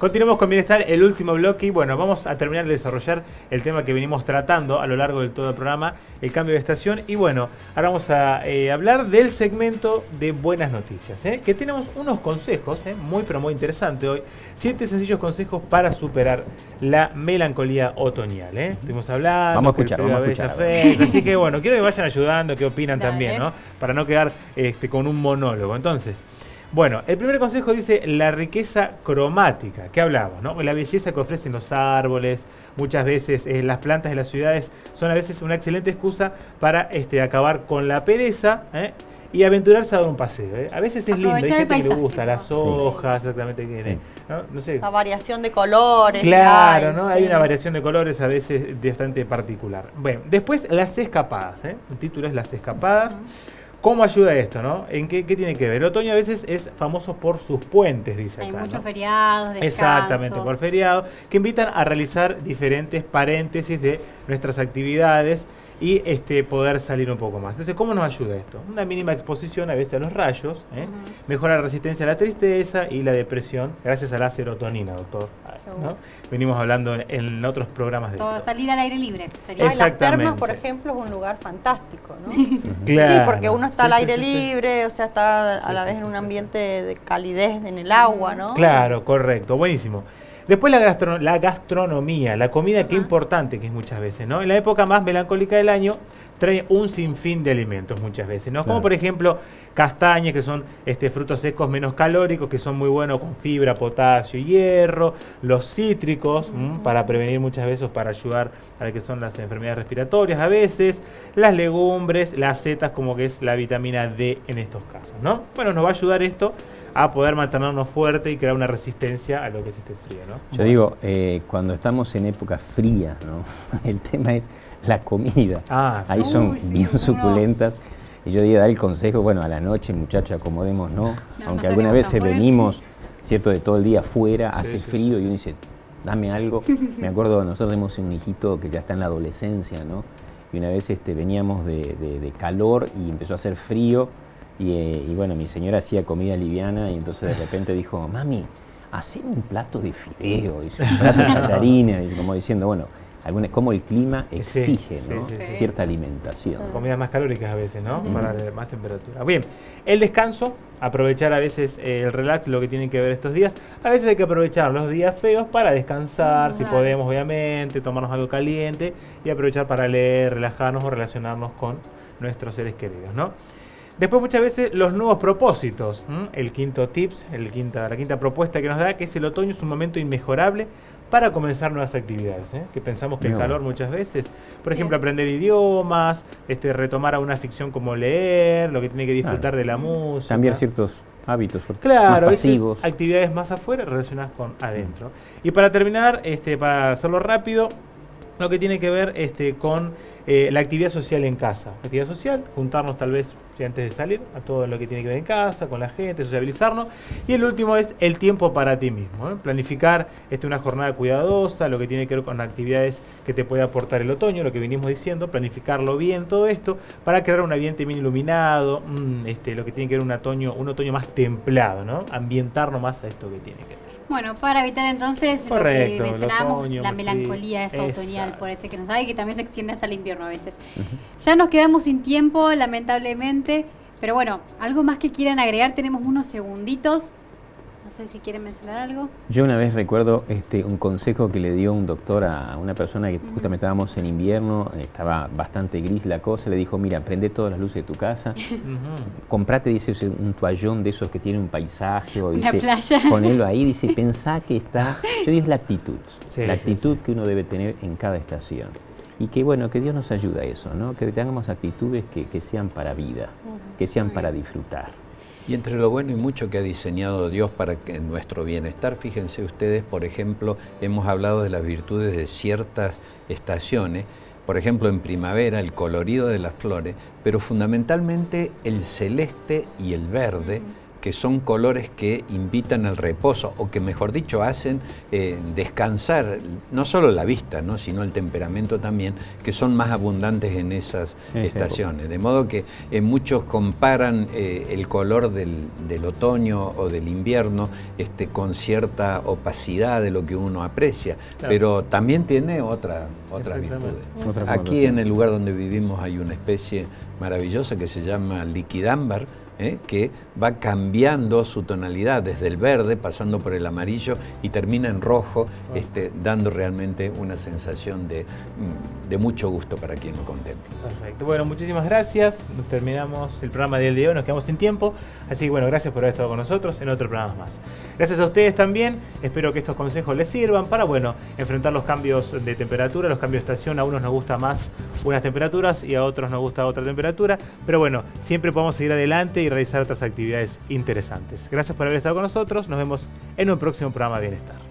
Continuamos con bienestar, el último bloque y bueno, vamos a terminar de desarrollar el tema que venimos tratando a lo largo de todo el programa, el cambio de estación y bueno, ahora vamos a eh, hablar del segmento de buenas noticias, ¿eh? que tenemos unos consejos ¿eh? muy pero muy interesantes hoy, siete sencillos consejos para superar la melancolía otoñal. Estuvimos hablando, vamos a escuchar, vamos a escuchar. así que bueno, quiero que vayan ayudando, que opinan también, ¿no? Para no quedar este, con un monólogo. Entonces, bueno, el primer consejo dice la riqueza cromática, ¿Qué hablamos, ¿no? La belleza que ofrecen los árboles, muchas veces eh, las plantas de las ciudades son a veces una excelente excusa para este, acabar con la pereza ¿eh? y aventurarse a dar un paseo. ¿eh? A veces es lindo, hay gente que le gusta las hojas, exactamente, que, ¿no? sé. La variación de colores. Claro, ¿no? Hay una variación de colores a veces bastante particular. Bueno, después las escapadas, ¿eh? El título es Las escapadas. ¿Cómo ayuda esto, no? ¿En qué, tiene que ver? El otoño a veces es famoso por sus puentes, dice Hay muchos feriados, descanso. Exactamente, por feriados, que invitan a realizar diferentes paréntesis de nuestras actividades y este, poder salir un poco más. Entonces, ¿cómo nos ayuda esto? Una mínima exposición a veces a los rayos, ¿eh? mejora la resistencia a la tristeza y la depresión gracias a la serotonina, doctor. Venimos hablando en, otros programas de Todo, Salir al aire libre. Sería. las termas, por ejemplo, es un lugar fantástico, ¿no? claro. Sí, porque uno está al aire libre, o sea, está a la vez en un ambiente de calidez en el agua, ¿no? Claro, correcto, buenísimo. Después la, la gastronomía, la comida, qué importante que es muchas veces, ¿no? En la época más melancólica del año trae un sinfín de alimentos muchas veces, ¿no? Como por ejemplo castañas, que son este, frutos secos menos calóricos, que son muy buenos con fibra, potasio y hierro, los cítricos, para prevenir muchas veces, para ayudar a lo que son las enfermedades respiratorias a veces, las legumbres, las setas, como que es la vitamina D en estos casos, ¿no? Bueno, nos va a ayudar esto a poder mantenernos fuerte y crear una resistencia a lo que es este frío. ¿no? Yo digo, eh, cuando estamos en época fría, ¿no? el tema es la comida. Ah, Ahí son bien suculentas. Y yo diría dar el consejo, bueno, a la noche, muchachos, acomodemos, ¿no? Aunque algunas veces venimos, ¿cierto?, de todo el día afuera, hace frío y uno dice, dame algo. Me acuerdo, nosotros tenemos un hijito que ya está en la adolescencia, ¿no? Y una vez este, veníamos de, de calor y empezó a hacer frío eh, y, bueno, mi señora hacía comida liviana y entonces de repente dijo, mami, hacen un plato de fideo, un plato de tallarines, y como diciendo, bueno, como el clima exige cierta alimentación. Comidas más calóricas a veces, ¿no? Para más temperatura. Bien, el descanso, aprovechar a veces eh, el relax, lo que tienen que ver estos días. A veces hay que aprovechar los días feos para descansar, si podemos, obviamente, tomarnos algo caliente y aprovechar para leer, relajarnos o relacionarnos con nuestros seres queridos, ¿no? Después muchas veces los nuevos propósitos. El quinto tips, el quinta, la quinta propuesta que nos da, que es el otoño es un momento inmejorable para comenzar nuevas actividades. ¿eh? Que pensamos que el calor muchas veces, por ejemplo, aprender idiomas, este, retomar a una ficción como leer, lo que tiene que disfrutar de la música. Cambiar ciertos hábitos claro, más pasivos. actividades más afuera relacionadas con adentro. Y para terminar, este, para hacerlo rápido, lo que tiene que ver este, con eh, la actividad social en casa. La actividad social, juntarnos tal vez antes de salir a todo lo que tiene que ver en casa, con la gente, sociabilizarnos. Y el último es el tiempo para ti mismo. ¿eh? Planificar este, una jornada cuidadosa, lo que tiene que ver con actividades que te puede aportar el otoño, lo que venimos diciendo, planificarlo bien, todo esto, para crear un ambiente bien iluminado, mm, este, lo que tiene que ver un otoño, un otoño más templado, ¿no? ambientarnos más a esto que tiene que ver. Bueno, para evitar entonces lo que mencionábamos, la melancolía esa otoñal, por ese que nos da y que también se extiende hasta el invierno a veces. Ya nos quedamos sin tiempo, lamentablemente, pero bueno, algo más que quieran agregar, tenemos unos segunditos no sé si quieren mencionar algo. Yo una vez recuerdo este, un consejo que le dio un doctor a una persona que justamente estábamos en invierno, estaba bastante gris la cosa, le dijo, mira, prende todas las luces de tu casa, comprate, dice, un toallón de esos que tiene un paisaje, o dice, ponelo ahí, dice, pensá que está, yo digo, es la actitud, la actitud que uno debe tener en cada estación. Y que bueno, que Dios nos ayude a eso, ¿no? que tengamos actitudes que, que sean para vida, que sean para disfrutar. Y entre lo bueno y mucho que ha diseñado Dios para que nuestro bienestar, fíjense ustedes, por ejemplo, hemos hablado de las virtudes de ciertas estaciones, por ejemplo en primavera el colorido de las flores, pero fundamentalmente el celeste y el verde que son colores que invitan al reposo o que mejor dicho hacen eh, descansar no solo la vista, ¿no? sino el temperamento también, que son más abundantes en esas estaciones. De modo que eh, muchos comparan eh, el color del, otoño o del invierno este, con cierta opacidad de lo que uno aprecia, pero también tiene otra, otra virtudes. Aquí en el lugar donde vivimos hay una especie maravillosa que se llama liquidámbar, ¿eh? que va cambiando su tonalidad desde el verde, pasando por el amarillo y termina en rojo, ah. este, dando realmente una sensación de, mm, de, mucho gusto para quien lo contempla. Perfecto. Bueno, muchísimas gracias. Terminamos el programa del día de hoy, nos quedamos sin tiempo. Así que bueno, gracias por haber estado con nosotros en otro programa más. Gracias a ustedes también. Espero que estos consejos les sirvan para, bueno, enfrentar los cambios de temperatura, los cambios de estación. A unos nos gusta más unas temperaturas y a otros nos gusta otra temperatura. Pero bueno, siempre podemos seguir adelante y realizar otras actividades interesantes. Gracias por haber estado con nosotros. Nos vemos en un próximo programa de Bienestar.